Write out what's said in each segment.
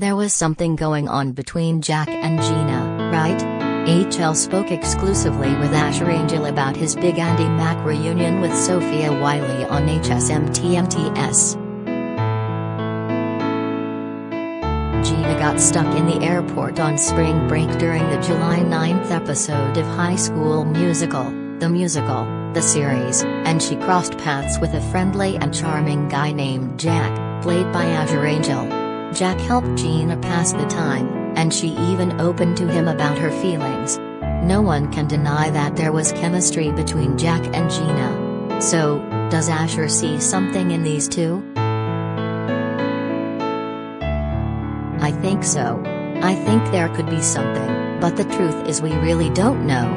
There was something going on between Jack and Gina, right? HL spoke exclusively with Asher Angel about his big Andi Mack reunion with Sofia Wylie on HSMTMTS. Gina got stuck in the airport on spring break during the July 9th episode of High School Musical, the musical, the series, and she crossed paths with a friendly and charming guy named Jack, played by Asher Angel. Jack helped Gina pass the time, and she even opened to him about her feelings. No one can deny that there was chemistry between Jack and Gina. So, does Asher see something in these two? I think so. I think there could be something, but the truth is we really don't know.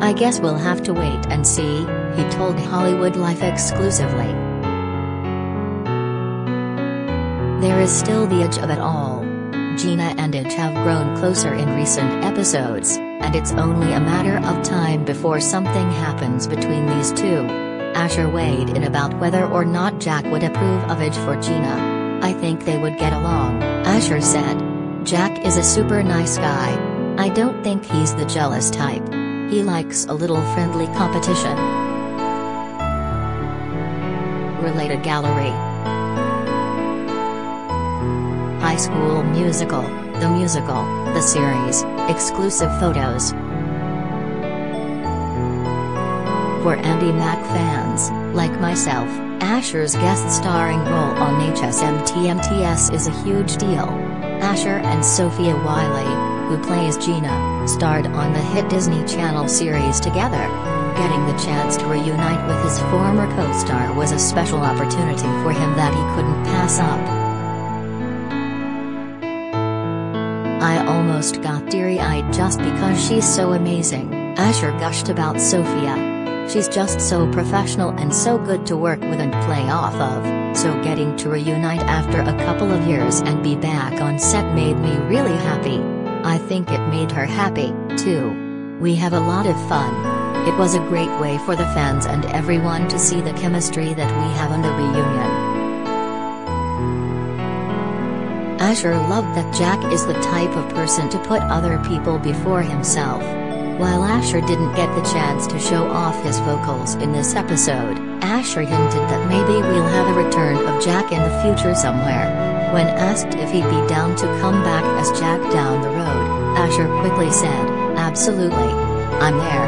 I guess we'll have to wait and see, he told Hollywood Life exclusively. There is still the EJ of it all. Gina and EJ have grown closer in recent episodes, and it's only a matter of time before something happens between these two. Asher weighed in about whether or not Jack would approve of EJ for Gina. I think they would get along, Asher said. Jack is a super nice guy. I don't think he's the jealous type. He likes a little friendly competition. Related Gallery High School Musical, the musical, the series, exclusive photos. For Andi Mack fans, like myself, Asher's guest starring role on HSMTMTS is a huge deal. Asher and Sofia Wylie, who plays Gina, starred on the hit Disney Channel series together. Getting the chance to reunite with his former co-star was a special opportunity for him that he couldn't pass up. I almost got teary-eyed just because she's so amazing, Asher gushed about Sofia. She's just so professional and so good to work with and play off of, so getting to reunite after a couple of years and be back on set made me really happy. I think it made her happy, too. We have a lot of fun. It was a great way for the fans and everyone to see the chemistry that we have on the reunion. Asher loved that Jack is the type of person to put other people before himself. While Asher didn't get the chance to show off his vocals in this episode, Asher hinted that maybe we'll have a return of Jack in the future somewhere. When asked if he'd be down to come back as Jack down the road, Asher quickly said, absolutely. I'm there.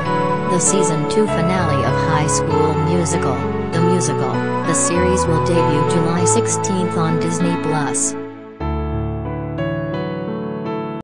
The season 2 finale of High School Musical, the musical, the series will debut July 16 on Disney+.